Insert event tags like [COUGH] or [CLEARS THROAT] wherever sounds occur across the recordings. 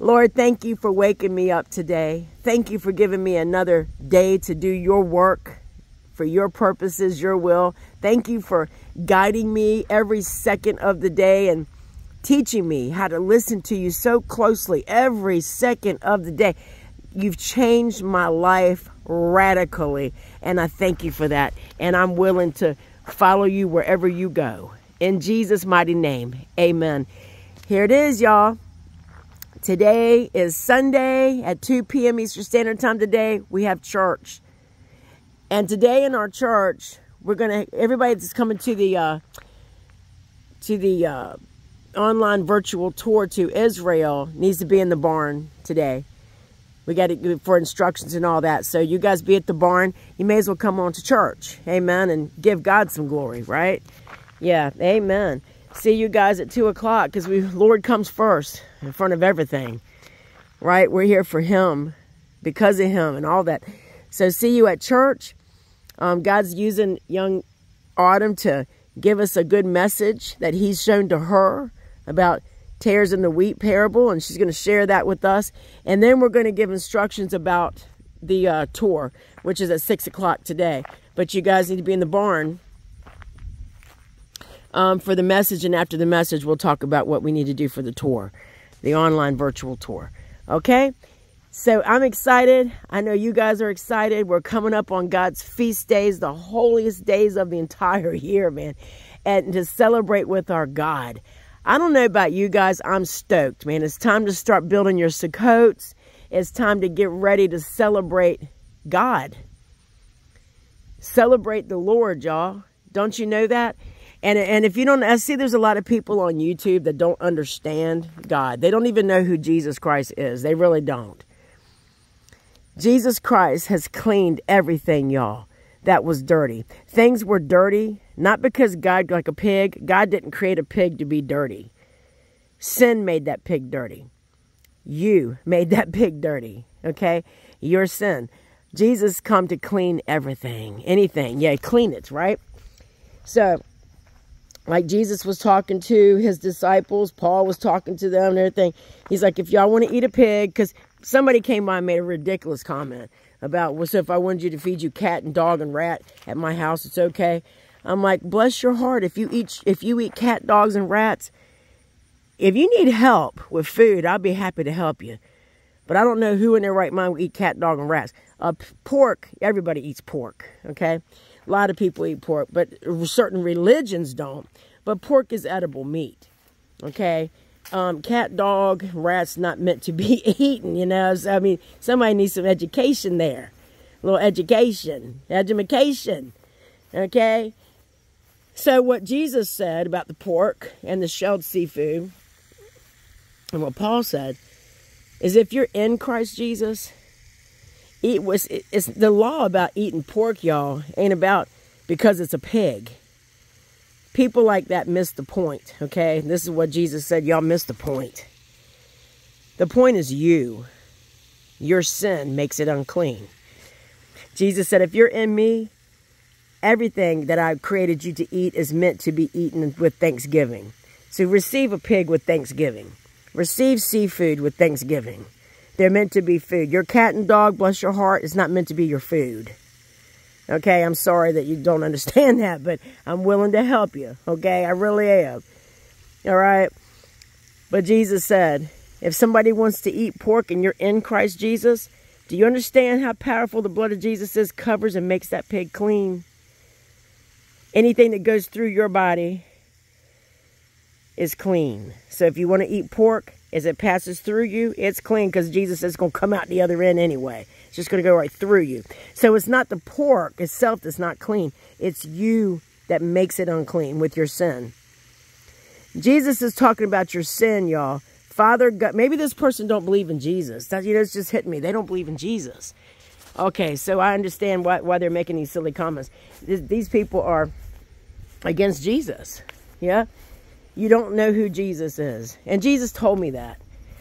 Lord, thank you for waking me up today. Thank you for giving me another day to do your work for your purposes, your will. Thank you for guiding me every second of the day and teaching me how to listen to you so closely every second of the day. You've changed my life radically, and I thank you for that. And I'm willing to follow you wherever you go. In Jesus' mighty name, amen. Here it is, y'all. Today is Sunday at 2 p.m. Eastern Standard Time. Today, we have church. And today in our church, we're gonna everybody that's coming to the uh, to the uh, online virtual tour to Israel needs to be in the barn today. We got to for instructions and all that. So you guys be at the barn. You may as well come on to church, amen, and give God some glory, right? Yeah, amen. See you guys at two o'clock because we Lord comes first in front of everything, right? We're here for Him, because of Him, and all that. So see you at church. Um, God's using young Autumn to give us a good message that He's shown to her about tares in the wheat parable, and she's going to share that with us. And then we're going to give instructions about the uh, tour, which is at 6 o'clock today. But you guys need to be in the barn um, for the message, and after the message, we'll talk about what we need to do for the tour, the online virtual tour. Okay? So I'm excited. I know you guys are excited. We're coming up on God's feast days, the holiest days of the entire year, man, and to celebrate with our God. I don't know about you guys. I'm stoked, man. It's time to start building your Sukkots. It's time to get ready to celebrate God. Celebrate the Lord, y'all. Don't you know that? And and if you don't, I see there's a lot of people on YouTube that don't understand God. They don't even know who Jesus Christ is. They really don't. Jesus Christ has cleaned everything, y'all, that was dirty. Things were dirty, not because God, like a pig, God didn't create a pig to be dirty. Sin made that pig dirty. You made that [LAUGHS] pig dirty, okay? Your sin. Jesus come to clean everything, anything. Yeah, clean it, right? So, like Jesus was talking to his disciples, Paul was talking to them and everything. He's like, if y'all want to eat a pig, because somebody came by and made a ridiculous comment about, well, so if I wanted you to feed you cat and dog and rat at my house, it's okay. I'm like, bless your heart. If you eat, if you eat cat, dogs, and rats, if you need help with food, I'll be happy to help you. But I don't know who in their right mind would eat cat, dog, and rats. Uh, pork, everybody eats pork, okay? A lot of people eat pork, but certain religions don't. But pork is edible meat, okay? um, cat, dog, rats not meant to be [LAUGHS] eaten, you know. So, I mean, somebody needs some education there. A little education, education, okay? So what Jesus said about the pork and the shelled seafood, and what Paul said, is if you're in Christ Jesus, it was it's the law about eating pork, y'all, ain't about because it's a pig people like that miss the point, okay? This is what Jesus said. Y'all miss the point. The point is you. Your sin makes it unclean. Jesus said, if you're in me, everything that I've created you to eat is meant to be eaten with thanksgiving. So receive a pig with thanksgiving. Receive seafood with thanksgiving. They're meant to be food. Your cat and dog, bless your heart, is not meant to be your food. Okay, I'm sorry that you don't [LAUGHS] understand that, but I'm willing to help you. Okay, I really am. All right. But Jesus said, if somebody wants to eat pork and you're in Christ Jesus, do you understand how powerful the blood of Jesus is, covers and makes that pig clean? Anything that goes through your body is clean. So if you want to eat pork, as it passes through you, it's clean because Jesus is going to come out the other end anyway. It's just going to go right through you. So it's not the pork itself that's not clean. It's you that makes it unclean with your sin. Jesus is talking about your sin, y'all. Father God, maybe this person don't believe in Jesus. That, you know, it's just hitting me. They don't believe in Jesus. Okay, so I understand why, why they're making these silly comments. These people are against Jesus. Yeah? You don't know who Jesus is. And Jesus told me that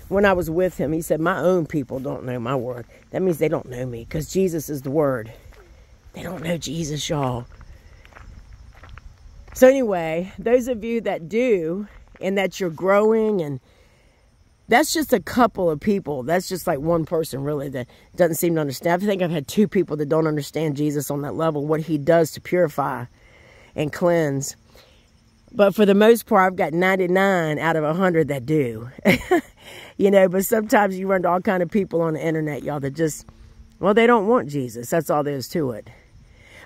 when I was with him. He said, My own people don't know my word. That means they don't know me because Jesus is the word. They don't know Jesus, y'all. So, anyway, those of you that do and that you're growing and That's just a couple of people. That's just like one person really that doesn't seem to understand. I think I've had two people that don't understand Jesus on that level, what he does to purify and cleanse. But for the most part, I've got 99 out of 100 that do. [LAUGHS] you know, but sometimes you run to all kind of people on the internet, y'all, that just, well, they don't want Jesus. That's all there is to it.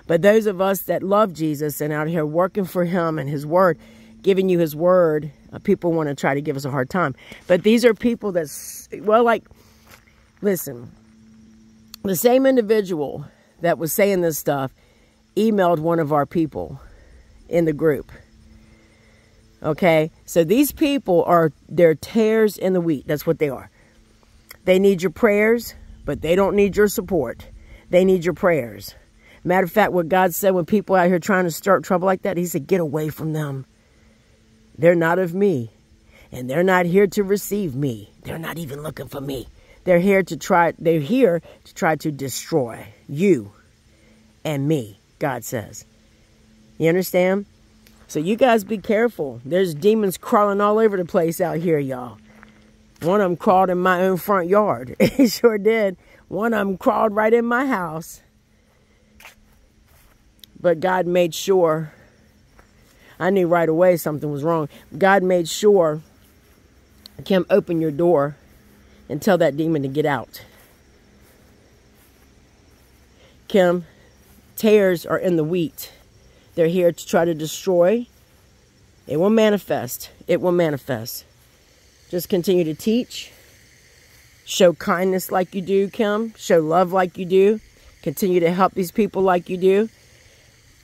But those of us that love Jesus and out here working for him and his word, giving you his word, uh, people want to try to give us a hard time. But these are people that, well, like, listen, the same individual that was saying this stuff emailed one of our people in the group. Okay? So these people are, they're tares in the wheat. That's what they are. They need your prayers, but they don't need your support. They need your prayers. Matter of fact, what God said when people out here trying to start trouble like that, He said, get away from them. They're not of me. And they're not here to receive me. They're not even looking for me. They're here to try, they're here to try to destroy you and me, God says. You understand? So you guys be careful. There's demons crawling all over the place out here, y'all. One of them crawled in my own front yard. [LAUGHS] he sure did. One of them crawled right in my house. But God made sure. I knew right away something was wrong. God made sure Kim open your door and tell that demon to get out. Kim, tares are in the wheat. They're here to try to destroy. It will manifest. It will manifest. Just continue to teach. Show kindness like you do, Kim. Show love like you do. Continue to help these people like you do.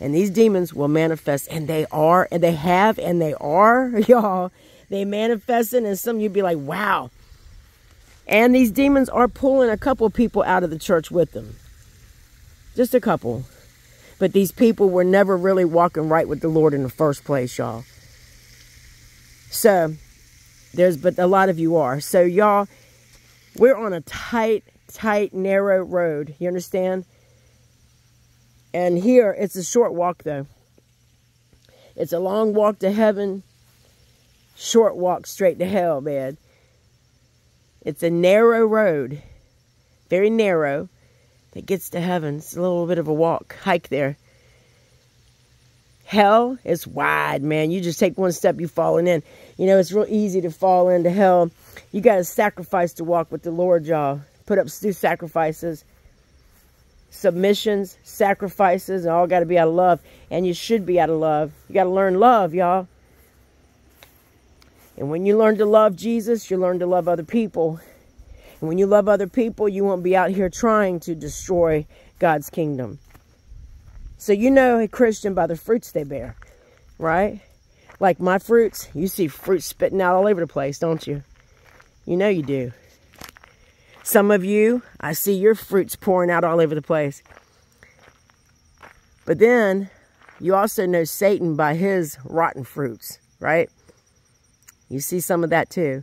And these demons will manifest. And they are, and they have, and they are, [LAUGHS] y'all. They manifesting, and some of you be like, wow. And these demons are pulling a couple people out of the church with them. Just a couple. But these people were never really walking right with the Lord in the first place, y'all. So, there's, but a lot of you are. So, y'all, we're on a tight, tight, narrow road. You understand? And here, it's a short walk, though. It's a long walk to heaven, short walk straight to hell, man. It's a narrow road, very narrow that gets to heaven. It's a little bit of a walk, hike there. Hell is wide, man. You just take one step, you falling in. You know, it's real easy to fall into hell. You got to sacrifice to walk with the Lord, y'all. Put up do sacrifices, submissions, sacrifices, all got to be out of love. And you should be out of love. You got to learn love, y'all. And when you learn to love Jesus, you learn to love other people. And when you love other people, you won't be out here trying to destroy God's kingdom. So you know a Christian by the fruits they bear, right? Like my fruits, you see fruit spitting out all over the place, don't you? You know you do. Some of you, I see your fruits pouring out all over the place. But then you also know Satan by his rotten fruits, right? You see some of that too.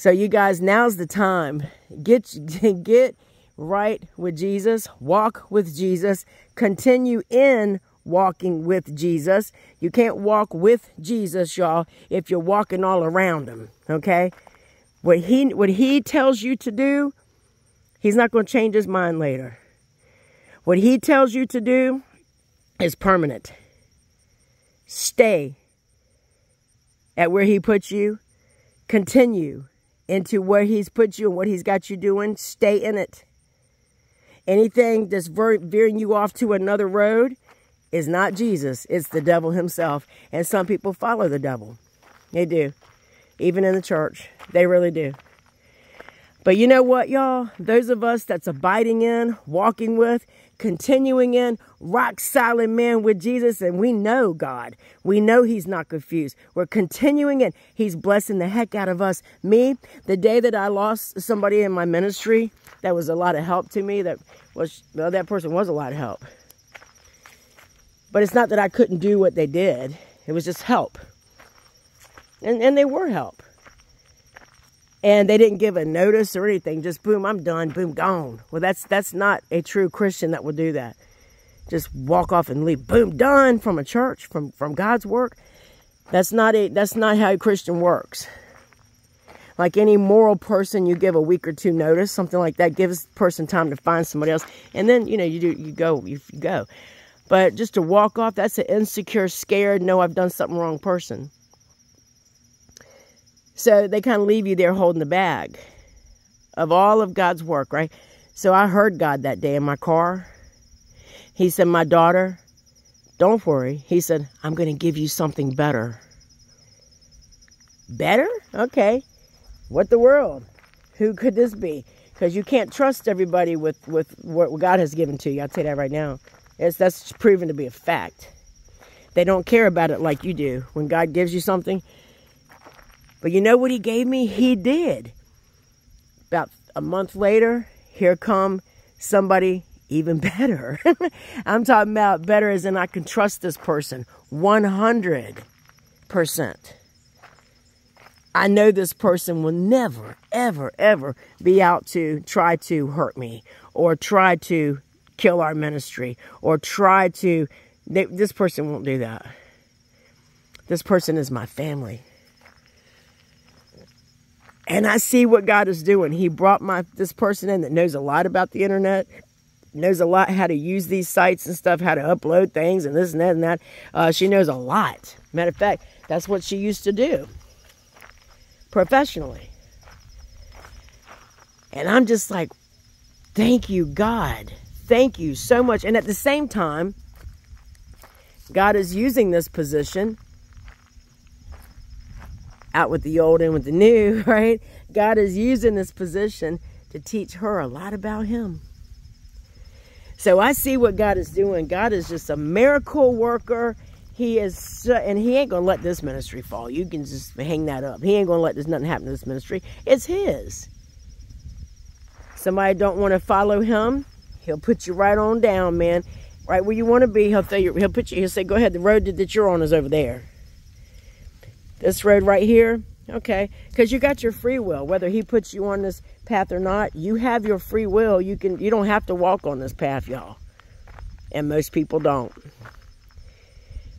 So you guys, now's the time. Get [LAUGHS] get right with Jesus. Walk with Jesus. Continue in walking with Jesus. You can't walk with Jesus, y'all, if you're walking all around him. Okay? What he what he tells you to do, he's not going to change his mind later. What he tells you to do is permanent. Stay at where he puts you. Continue into where he's put you and what he's got you doing, stay in it. Anything that's veering you off to another road is not Jesus. It's the devil himself. And some people follow the devil. They do. Even in the church. They really do. But you know what, y'all? Those of us that's abiding in, walking with, continuing in, rock solid man with Jesus, and we know God. We know He's not confused. We're continuing in. He's blessing the heck out of us. Me, the day that I lost somebody in my ministry, that was a lot of help to me. That was well, that person was a lot of help. But it's not that I couldn't do what they did. It was just help. And and they were help. And they didn't give a notice or anything. Just boom, I'm done. Boom, gone. Well, that's that's not a true Christian that will do that just walk off and leave. Boom, done from a church, from, from God's work. That's not a that's not how a Christian works. Like any moral person, you give a week or two notice, something like that. Gives person time to find somebody else, and then you know you do you go you go. But just to walk off, that's an insecure, scared, no, I've done something wrong person. So they kind of leave you there holding the bag of all of God's work, right? So I heard God that day in my car. He said, My daughter, don't worry. He said, I'm going to give you something better. Better? Okay. What the world? Who could this be? Because you can't trust everybody with, with what God has given to you. I'll tell you that right now. It's, that's proven to be a fact. They don't care about it like you do. When God gives you something, but you know what he gave me? He did. About a month later, here come somebody even [LAUGHS] better. I'm talking about better as in I can trust this person 100%. I know this person will never, ever, ever be out to try to hurt me or try to kill our ministry or try to. They, this person won't do that. This person is my family. And I see what God is doing. He brought my this person in that knows a lot about the internet, knows a lot how to use these sites and stuff, how to upload things and this and that and that. Uh, she knows a lot. Matter of fact, that's what she used to do professionally. And I'm just like, thank you, God. Thank you so much. And at the same time, God is using this position out with the old and with the new, [LAUGHS] right? God is using this position to teach her a lot about Him. So I see what God is doing. God is just a miracle worker. He is, and He ain't gonna let this ministry fall. You can just hang that up. He ain't gonna let this nothing happen to this ministry. It's His. Somebody don't want to follow Him, He'll put you right on down, man. Right where you want to be. He'll you. He'll put you. He'll say, "Go ahead. The road that you're on is over there." This road right here, okay, because you got your free will. Whether he puts you on this path or not, you have your free will. You can, you don't have to walk on this path, y'all. And most people don't.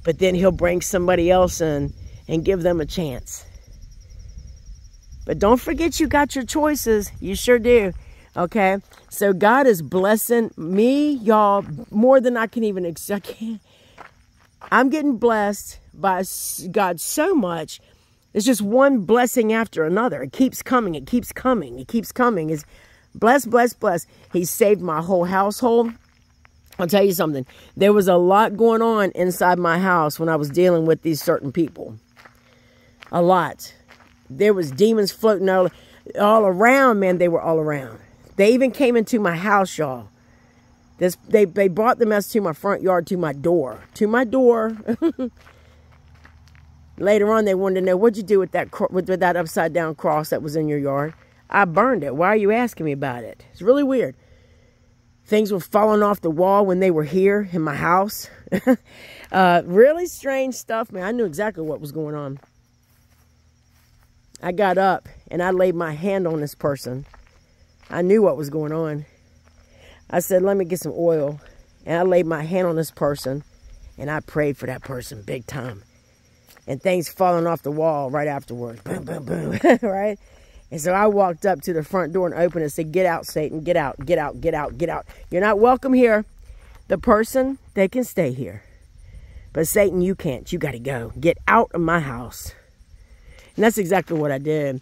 But then he'll bring somebody else in and give them a chance. But don't forget you got your choices. You sure do. Okay? So God is blessing me, y'all, more than I can even expect. I'm getting blessed by God so much. It's just one blessing after another. It keeps coming. It keeps coming. It keeps coming. It's bless, bless, bless. He saved my whole household. I'll tell you something. There was a lot going on inside my house when I was dealing with these certain people. A lot. There was demons floating all, all around, man. They were all around. They even came into my house, y'all. This they they brought the mess to my front yard, to my door, to my door. [LAUGHS] Later on, they wanted to know what'd you do with that with, with that upside down cross that was in your yard. I burned it. Why are you asking me about it? It's really weird. Things were falling off the wall when they were here in my house. [LAUGHS] uh, really strange stuff, man. I knew exactly what was going on. I got up and I laid my hand on this person. I knew what was going on. I said, let me get some oil. And I laid my hand on this person and I prayed for that person big time. And things falling off the wall right afterwards. Boom, boom, boom. [LAUGHS] right? And so I walked up to the front door and opened and said, Get out, Satan. Get out, get out, get out, get out. You're not welcome here. The person, they can stay here. But Satan, you can't. You got to go. Get out of my house. And that's exactly what I did.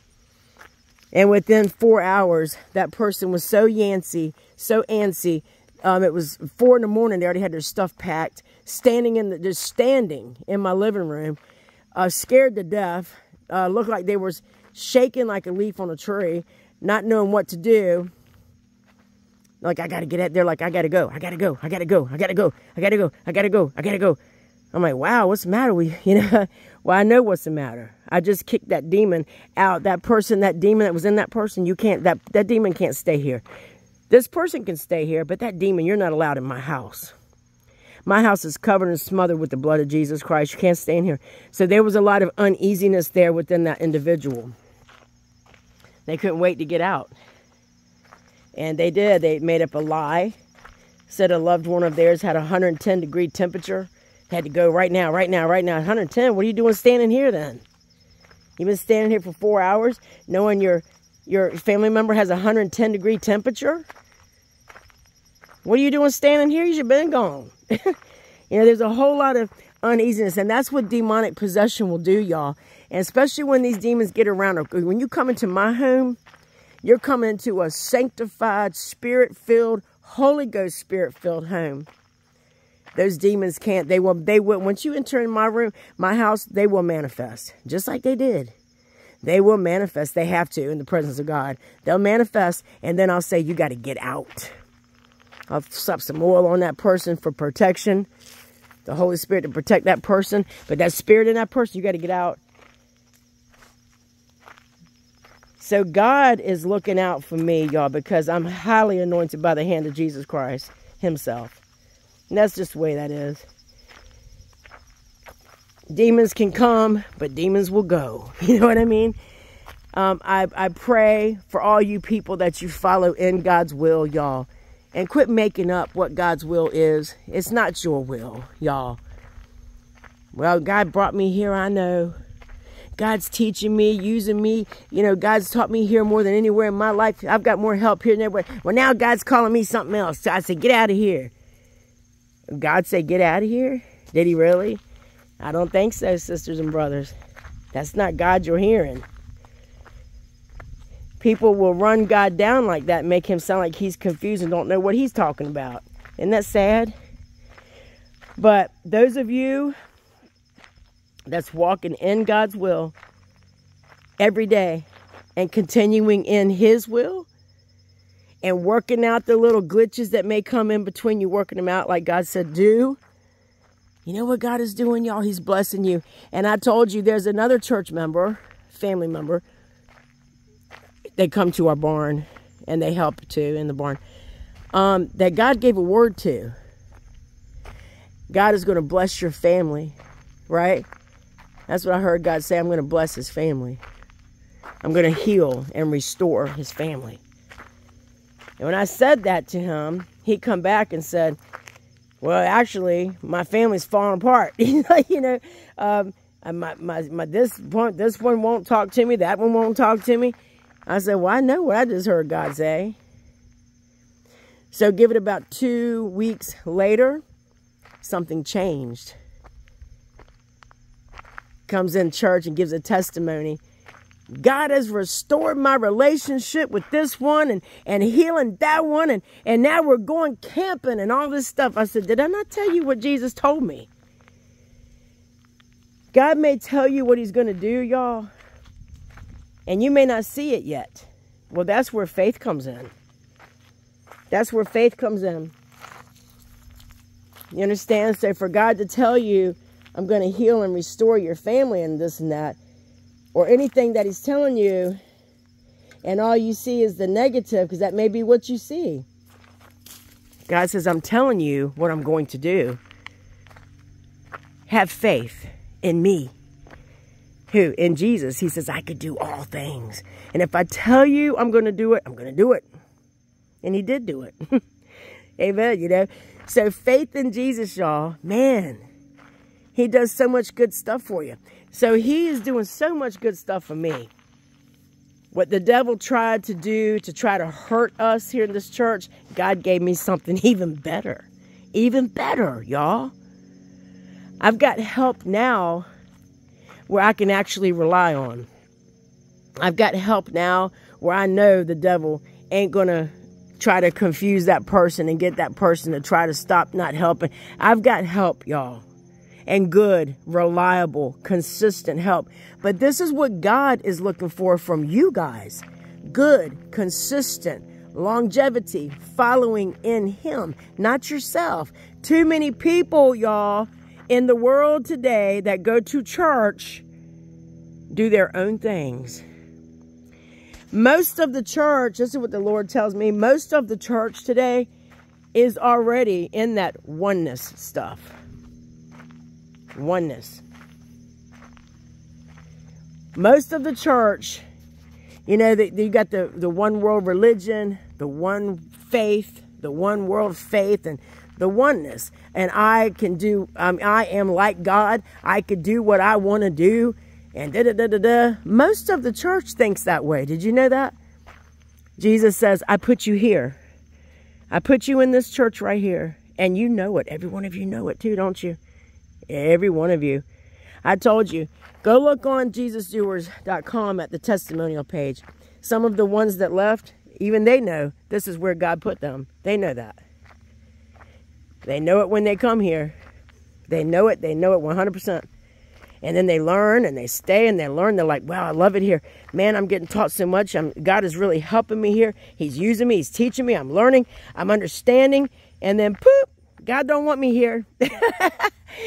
And within four hours, that person was so yancy, so antsy. Um, it was four in the morning. They already had their stuff packed, standing in the, just standing in my living room, uh, scared to death. Uh, looked like they were shaking like a leaf on a tree, not knowing what to do. Like, I got to get out there. Like, I got to go. I got to go. I got to go. I got to go. I got to go. I got to go. I got to go. I'm like, wow, what's the matter? We, [LAUGHS] you know, well, I know what's the matter. I just kicked that demon out. That person, that demon that was in that person, you can't, that, that demon can't stay here. This person can stay here, but that demon, you're not allowed in my house. My house is covered and smothered with the blood of Jesus Christ. You can't stay in here. So there was a lot of uneasiness there within that individual. They couldn't wait to get out. And they did. They made up a lie. Said a loved one of theirs had a 110 degree temperature had to go right now, right now, right now. 110. What are you doing standing here then? You've been standing here for four hours knowing your, your family member has a 110 degree temperature? What are you doing standing here? You should have been gone. [LAUGHS] you know, there's a whole lot of uneasiness, and that's what demonic possession will do, y'all. And especially when these demons get around. When you come into my home, you're coming into a sanctified, spirit-filled, Holy Ghost spirit-filled home. Those demons can't, they will, they will, once you enter in my room, my house, they will manifest. Just like they did. They will manifest. They have to in the presence of God. They'll manifest, and then I'll say, you got to get out. I'll slap some oil on that person for protection. The Holy Spirit to protect that person. But that spirit in that person, you got to get out. So God is looking out for me, y'all, because I'm highly anointed by the hand of Jesus Christ himself. And that's just the way that is. Demons can come, but demons will go. [LAUGHS] You know what I mean? Um, I, I pray for all you people that you follow in God's will, y'all. And quit making up what God's will is. It's not your will, y'all. Well, God brought me here, I know. God's teaching me, using me. You know, God's taught me here more than anywhere in my life. I've got more help here than everywhere. Well, now God's calling me something else. So I said, get out of here. God said, get out of here? Did he really? I don't think so, sisters and brothers. That's not God you're hearing. People will run God down like that make him sound like he's confused and don't know what he's talking about. Isn't that sad? But those of you that's walking in God's will every day and continuing in His will and working out the little glitches that may come in between you, working them out like God said, do. You know what God is doing, y'all? He's blessing you. And I told you there's another church member, family member, they come to our barn and they help too in the barn, um, that God gave a word to. God is going to bless your family, right? That's what I heard God say. I'm going to bless his family. I'm going to heal and restore his family. And when I said that to him, he come back and said, well, actually, my family's falling apart. [LAUGHS] you know, um, my, my, my, this one, this one won't talk to me. That one won't talk to me. I said, well, I know what I just heard God say. So give it about two weeks later, something changed comes in church and gives a testimony. God has restored my relationship with this one and, and healing that one. And, and now we're going camping and all this stuff. I said, Did I not tell you what Jesus told me? God may tell you what he's going to do, y'all, and you may not see it yet. Well, that's where faith comes in. That's where faith comes in. You understand? So for God to tell you, I'm going to heal and restore your family and this and that, or anything that he's telling you, and all you see is the negative, because that may be what you see. God says, I'm telling you what I'm going to do. Have faith in me. Who? In Jesus. He says, I could do all things. And if I tell you I'm going to do it, I'm going to do it. And he did do it. [LAUGHS] Amen. You know? So faith in Jesus, y'all, man, he does so much good stuff for you. So he is doing so much good stuff for me. What the devil tried to do to try to hurt us here in this church, God gave me something [LAUGHS] even better. Even better, y'all. I've got help now where I can actually rely on. I've got help now where I know the devil ain't going to try to confuse that person and get that person to try to stop not helping. I've got help, y'all and good, reliable, consistent help. But this is what God is looking for from you guys. Good, consistent, longevity, following in Him, not yourself. Too many people, y'all, in the world today that go to church do their own things. Most of the church, this is what the Lord tells me, most of the church today is already in that oneness stuff oneness. Most of the church, you know, the, you got the, the one world religion, the one faith, the one world faith, and the oneness. And I can do, um, I am like God. I could do what I want to do. and da da da da da. Most of the church thinks that way. Did you know that? Jesus says, I put you here. I put you in this church right here. And you know it. Every one of you know it too, don't you? Every one of you. I told you, go look on JesusDoers.com at the testimonial page. Some of the ones that left, even they know this is where God put them. They know that. They know it when they come here. They know it. They know it 100%. And then they learn and they stay and they learn. They're like, wow, I love it here. Man, I'm getting taught so much. I'm, God is really helping me here. He's using me. He's teaching me. I'm learning. I'm understanding. And then, poop, God don't want me here. [LAUGHS]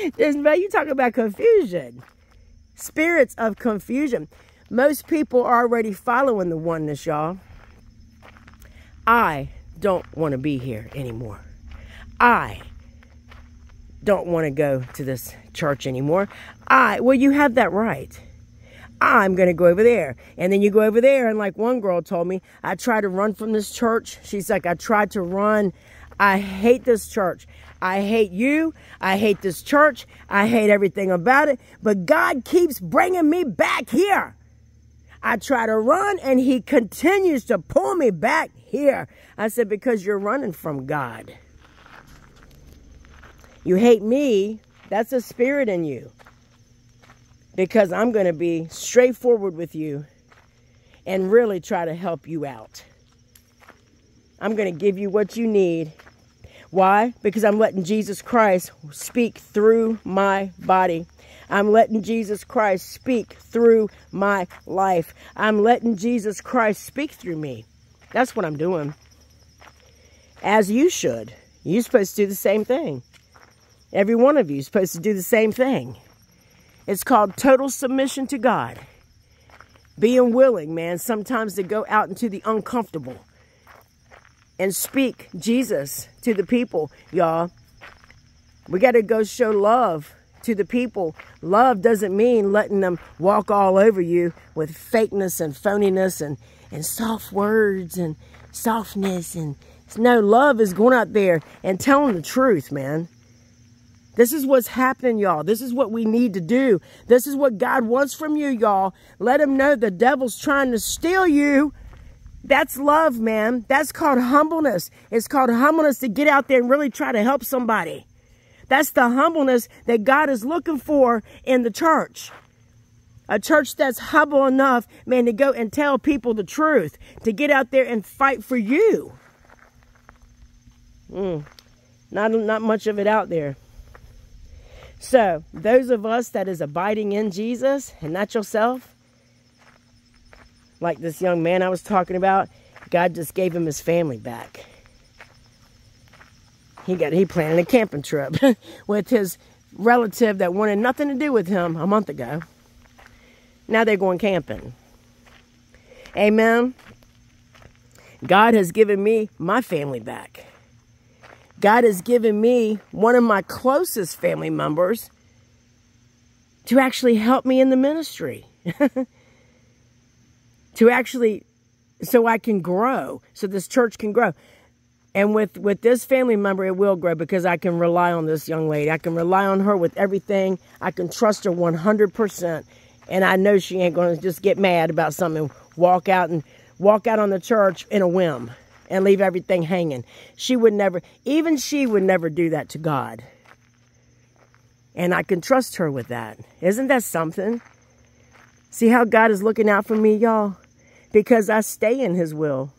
You talk about confusion. Spirits of confusion. Most people are already following the oneness, y'all. I don't want to be here anymore. I don't want to go to this church anymore. I, well, you have that right. I'm going to go over there. And then you go over there. And like one girl told me, I tried to run from this church. She's like, I tried to run. I hate this church. I hate you. I hate this church. I hate everything about it. But God keeps bringing me back here. I try to run and he continues to pull me back here. I said, because you're running from God. You hate me, that's a spirit in you. Because I'm going to be straightforward with you and really try to help you out. I'm going to give you what you need. Why? Because I'm letting Jesus Christ speak through my body. I'm letting Jesus Christ speak through my life. I'm letting Jesus Christ speak through me. That's what I'm doing. As you should. You're supposed to do the same thing. Every one of you is supposed to do the same thing. It's called total submission to God. Being willing, man, sometimes to go out into the uncomfortable and speak Jesus to the people, y'all. We got to go show love to the people. Love doesn't mean letting them walk all over you with fakeness and phoniness and, and soft words and softness. And no, love is going out there and telling the truth, man. This is what's happening, y'all. This is what we need to do. This is what God wants from you, y'all. Let him know the devil's trying to steal you. That's love, man. That's called humbleness. It's called humbleness to get out there and really try to help somebody. That's the humbleness that God is looking for in the church. A church that's humble enough, man, to go and tell people the truth, to get out there and fight for you. Mm, not, not much of it out there. So, those of us that is abiding in Jesus and not yourself, like this young man I was talking about, God just gave him his family back. He got he planned a camping trip [LAUGHS] with his relative that wanted nothing to do with him a month ago. Now they're going camping. Amen. God has given me my family back. God has given me one of my closest family members to actually help me in the ministry. [LAUGHS] to actually, so I can grow, so this church can grow. And with, with this family member, it will grow because I can rely on this young lady. I can rely on her with everything. I can trust her 100%. And I know she ain't going to just get mad about something, walk out and walk out on the church in a whim and leave everything hanging. She would never, even she would never do that to God. And I can trust her with that. Isn't that something? See how God is looking out for me, y'all? Because I stay in his will.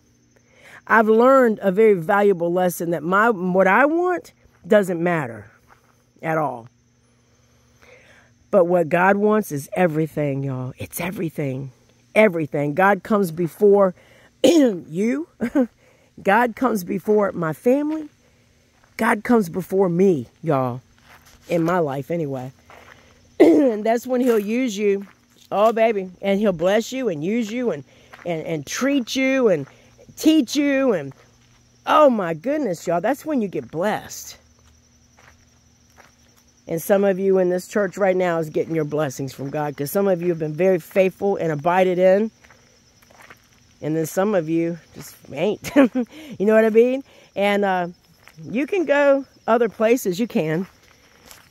I've learned a very valuable lesson that my what I want doesn't matter at all. But what God wants is everything, y'all. It's everything. Everything. God comes before [CLEARS THROAT] you. [LAUGHS] God comes before my family. God comes before me, y'all, in my life anyway. [CLEARS THROAT] and that's when he'll use you. Oh, baby. And he'll bless you and use you and, and, and treat you and teach you. And oh, my goodness, y'all. That's when you get blessed. And some of you in this church right now is getting your blessings from God because some of you have been very faithful and abided in. And then some of you just ain't. [LAUGHS] you know what I mean? And uh, you can go other places, you can.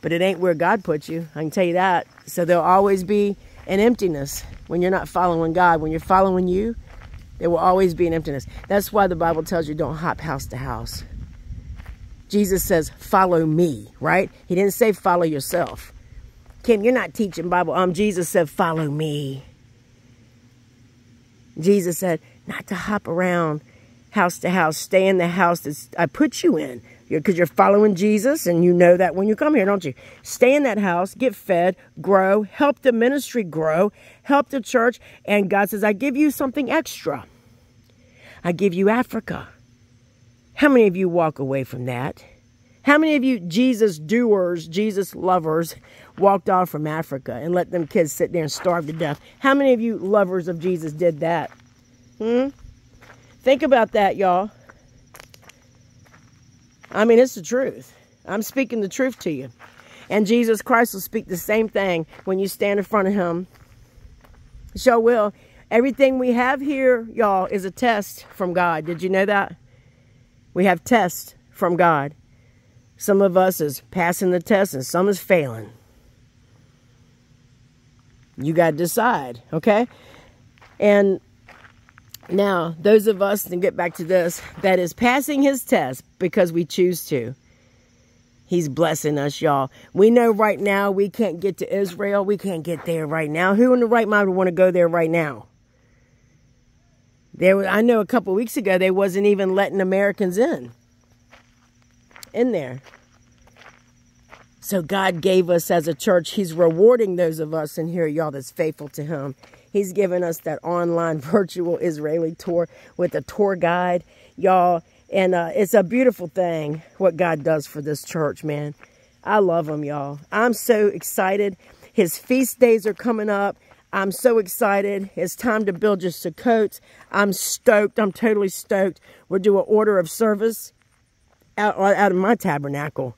But it ain't where God put you. I can tell you that. So there'll always be an emptiness when you're not following God. When you're following you, there will always be an emptiness. That's why the Bible tells you don't hop house to house. Jesus says, follow me, right? He didn't say follow yourself. Kim, you're not teaching Bible. Um, Jesus said, follow me. Jesus said, not to hop around house to house. Stay in the house that I put you in because you're following Jesus and you know that when you come here, don't you? Stay in that house, get fed, grow, help the ministry grow, help the church. And God says, I give you something extra. I give you Africa. How many of you walk away from that? How many of you Jesus doers, Jesus lovers, walked off from Africa and let them kids sit there and starve to death? How many of you lovers of Jesus did that? Hmm? Think about that, y'all. I mean, it's the truth. I'm speaking the truth to you. And Jesus Christ will speak the same thing when you stand in front of him. So will. Everything we have here, y'all, is a test from God. Did you know that? We have tests from God. Some of us is passing the test and some is failing. You got to decide, okay? And now, those of us, and get back to this, that is passing his test because we choose to. He's blessing us, y'all. We know right now we can't get to Israel. We can't get there right now. Who in the right mind would want to go there right now? There, I know a couple weeks ago they wasn't even letting Americans in. In there. So God gave us as a church. He's rewarding those of us in here, y'all, that's faithful to him. He's given us that online [LAUGHS] virtual Israeli tour with a tour guide, y'all. And uh, it's a beautiful thing what God does for this church, man. I love him, y'all. I'm so excited. His feast days are coming up. I'm so excited. It's time to build your Sukkot. I'm stoked. I'm totally stoked. We'll do an order of service out, out of my tabernacle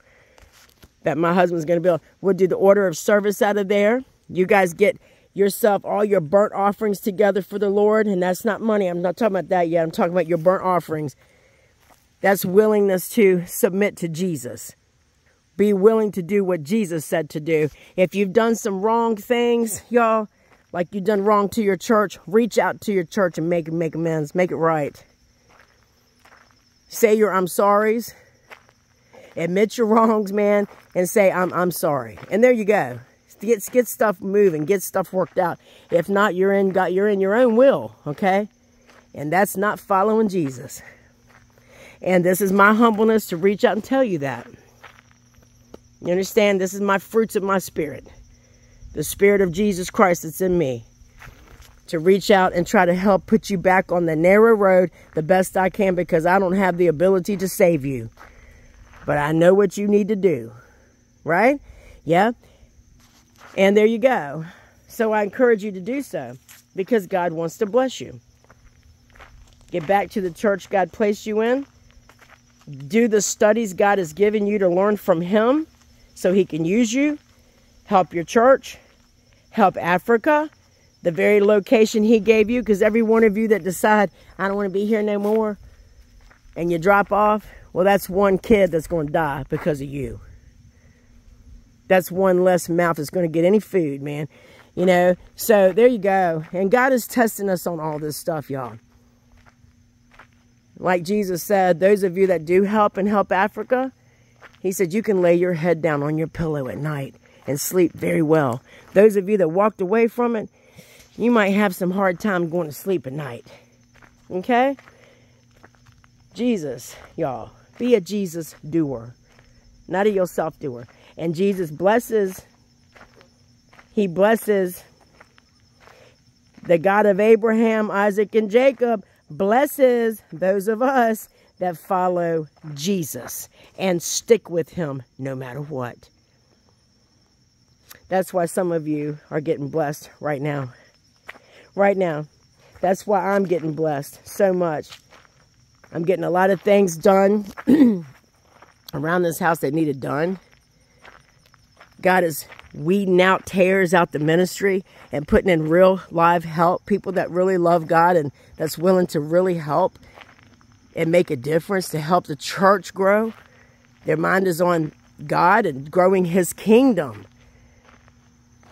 that my husband's going to build. We'll do the order of service out of there. You guys get yourself all your burnt offerings together for the Lord. And that's not money. I'm not talking about that yet. I'm talking about your burnt offerings. That's willingness to submit to Jesus. Be willing to do what Jesus said to do. If you've done some wrong things, y'all, like you've done wrong to your church, reach out to your church and make, make amends. Make it right. Say your I'm sorries. Admit your wrongs, man, and say I'm, I'm sorry. And there you go get get stuff moving, get stuff worked out. If not, you're in got you're in your own will, okay? And that's not following Jesus. And this is my humbleness to reach out and tell you that. You understand? This is my fruits of my spirit. The spirit of Jesus Christ that's in me. To reach out and try to help put you back on the narrow road the best I can because I don't have the ability to save you. But I know what you need to do. Right? Yeah? And there you go. So I encourage you to do so because God wants to bless you. Get back to the church God placed you in. Do the studies God has given you to learn from Him so He can use you. Help your church. Help Africa, the very location He gave you. Because every one of you that decide, I don't want to be here no more, and you drop off, well, that's one kid that's going to die because of you that's one less mouth that's going to get any food, man. You know, so there you go. And God is testing us on all this stuff, y'all. Like Jesus said, those of you that do help and help Africa, he said you can lay your head down on your pillow at night and sleep very well. Those of you that walked away from it, you might have some hard time going to sleep at night. Okay? Jesus, y'all. Be a Jesus doer, not a yourself doer. And Jesus blesses, he blesses the God of Abraham, Isaac, and Jacob, blesses those of us that follow Jesus and stick with him no matter what. That's why some of you are getting blessed right now. Right now. That's why I'm getting blessed so much. I'm getting a lot of things done [CLEARS THROAT] around this house that needed done. God is weeding out tares out the ministry and putting in real live help, people that really love God and that's willing to really help and make a difference to help the church grow. Their mind is on God and growing his kingdom.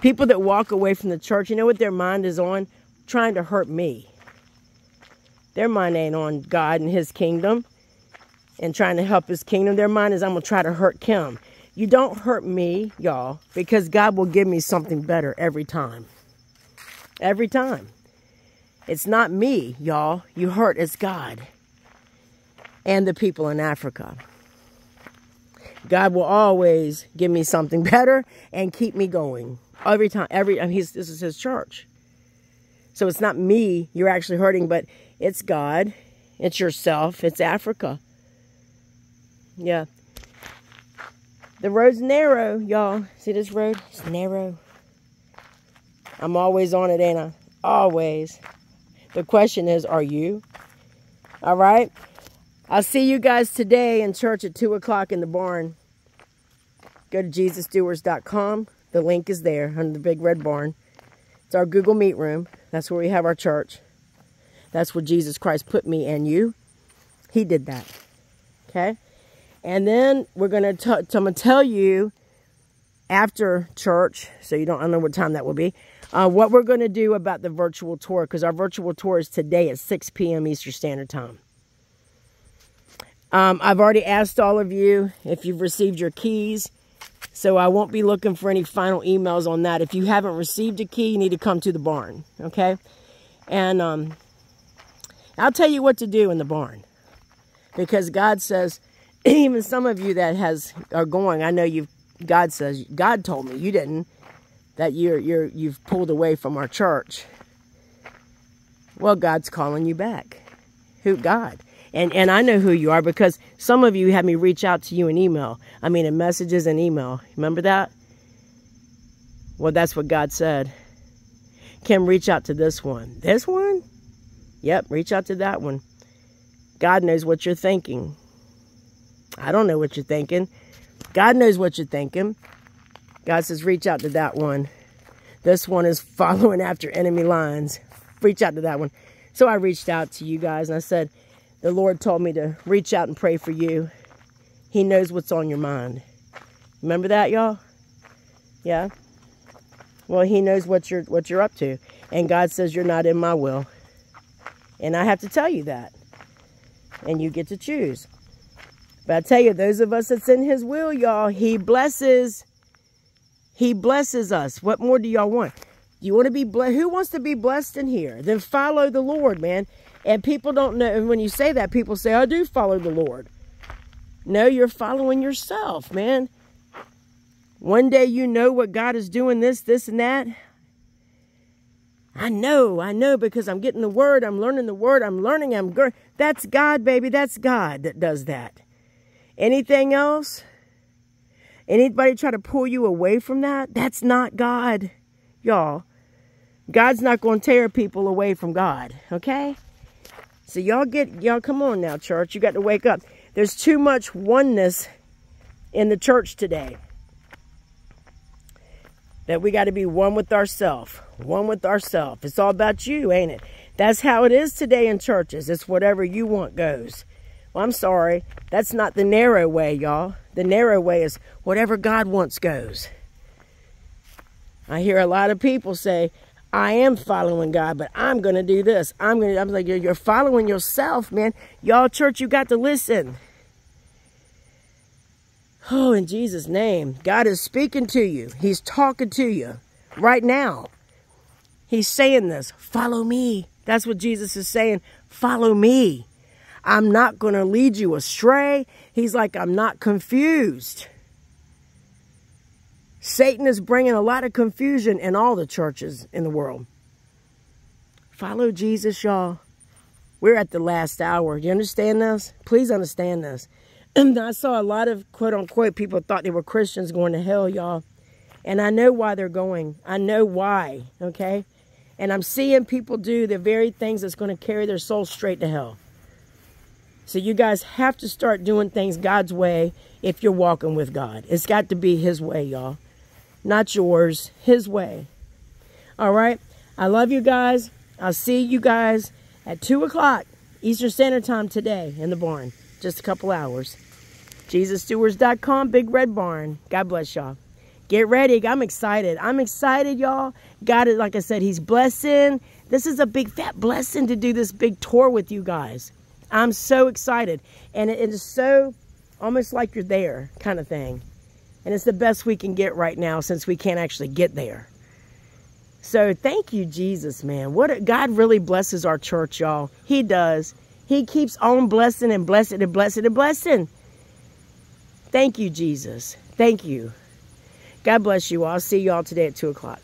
People that walk away from the church, you know what their mind is on? Trying to hurt me. Their mind ain't on God and his kingdom and trying to help his kingdom. Their mind is, I'm going to try to hurt Kim. You don't hurt me, y'all, because God will give me something better every time. Every time. It's not me, y'all. You hurt, it's God and the people in Africa. God will always give me something [LAUGHS] better and keep me going every time. Every I mean, he's, this is His church, so it's not me you're actually hurting, but it's God, it's yourself, it's Africa. Yeah. The road's narrow, y'all. See this road? It's narrow. I'm always on it, I? Always. The question is, are you? All right. I'll see you guys today in church at 2 o'clock in the barn. Go to JesusDoers.com. The link is there under the big red barn. It's our Google Meet room. That's where we have our church. That's where Jesus Christ put me and you. He did that. Okay? And then we're going to I'm going to tell you after church, so you don't I don't know what time that will be, uh, what we're going to do about the virtual tour because our virtual tour is today at 6 p.m. Eastern Standard Time. Um, I've already asked all of you if you've received your keys, so I won't be looking for any final emails on that. If you haven't received a key, you need to come to the barn, okay? And um, I'll tell you what to do in the barn because God says, [CLEARS THROAT] even some of you that has are going, I know you've. God says, God told me you didn't that you're you're you've pulled away from our church. Well, God's calling you back. Who God? And and I know who you are because some of you had me reach out to you in email. I mean in messages and email. Remember that? Well, that's what God said. Kim, reach out to this one. This one? Yep, reach out to that one. God knows what you're thinking. I don't know what you're thinking. God knows what you're thinking. God says, reach out to that one. This one is [LAUGHS] following after enemy lines. Reach out to that one. So I reached out to you guys and I said, the Lord told me to reach out and pray for you. He knows what's on your mind. Remember that, y'all? Yeah? Well, he knows what you're what you're up to. And God says you're not in my will. And I have to tell you that. And you get to choose. But I tell you, those of us that's in his will, y'all, he blesses. He blesses us. What more do y'all want? You want to be blessed? Who wants to be blessed in here? Then follow the Lord, man. And people don't know. And when you say that, people say, I do follow the Lord. No, you're following yourself, man. One day you know what God is doing, this, this, and that. I know, I know because I'm getting the word, I'm learning the word, I'm learning, I'm good. That's God, baby. That's God that does that. Anything else? Anybody try to pull you away from that? That's not God, y'all. God's not going to tear people away from God, okay? So y'all get, y'all come on now, church. You got to wake up. There's too much oneness in the church today. That we got to be one with ourselves. One with ourselves. It's all about you, ain't it? That's how it is today in churches. It's whatever you want goes. Well, I'm sorry. That's not the narrow way, y'all. The narrow way is whatever God wants goes. I hear a lot of people say, I am following God, but I'm going to do this. I'm going to, I'm like, you're following yourself, man. Y'all, church, you got to listen. Oh, in Jesus' name, God is speaking to you. He's talking to you right now. He's saying this, follow me. That's what Jesus is saying. Follow me. I'm not going to lead you astray. He's like, I'm not confused. Satan is bringing a lot of confusion in all the churches in the world. Follow Jesus, y'all. We're at the last hour. You understand this? Please understand this. And [CLEARS THROAT] I saw a lot of quote unquote people thought they were Christians going to hell, y'all. And I know why they're going. I know why, okay? And I'm seeing people do the very things that's going to carry their soul straight to hell. So you guys have to start doing things God's way if you're walking with God. It's got to be his way, y'all not yours, his way. All right. I love you guys. I'll see you guys at 2 o'clock Eastern Standard Time today in the barn. Just a couple hours. JesusDoers.com, Big Red Barn. God bless y'all. Get ready. I'm excited. I'm excited, y'all. God, like I said, He's blessing. This is a big fat blessing to do this big tour with you guys. I'm so excited. And it is so almost like you're there kind of thing. And it's the best we can get right now since we can't actually get there. So thank you, Jesus, man. What a, God really blesses our church, y'all. He does. He keeps on blessing and blessing and blessing and blessing. Thank you, Jesus. Thank you. God bless you. I'll see you all today at 2 o'clock.